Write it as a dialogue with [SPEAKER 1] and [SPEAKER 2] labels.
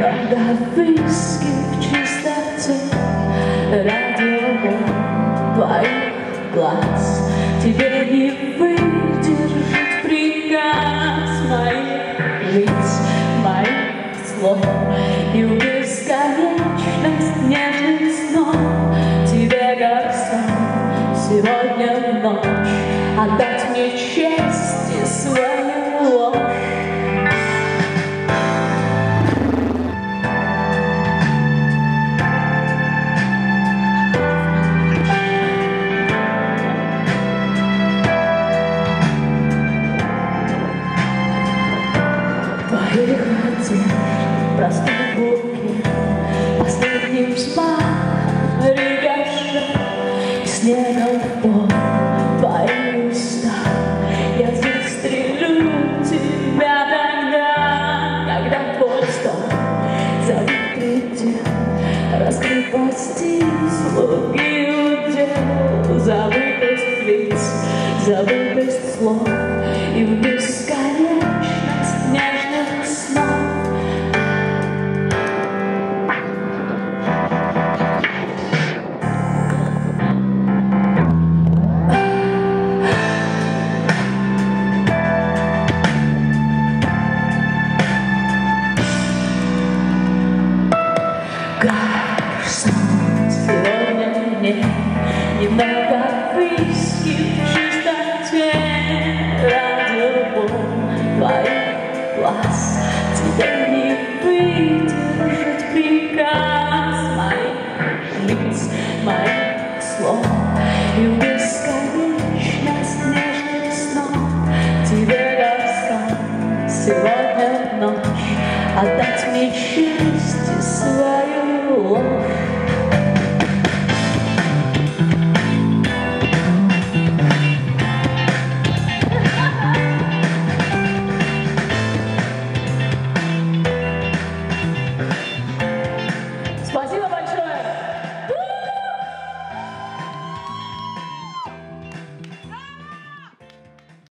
[SPEAKER 1] Когда виски в чистоте Радио твоих глаз. Тебе не выдержать приказ Моих лиц, моих слов. И в бесконечность нежных снов Тебе горсон сегодня в ночь Отдать мне честь Простой букет, Последний взмах рикошет, И снегом в пол. Я застрелю тебя тогда, Когда стол зовет предел, Раскрепости слуги удел, Забытость лиц, забытость твоих глаз. Тебе не выдержать приказ моих лиц, моих слов. И бесконечность нежных снов тебе до сегодня ночь отдать мне счастье.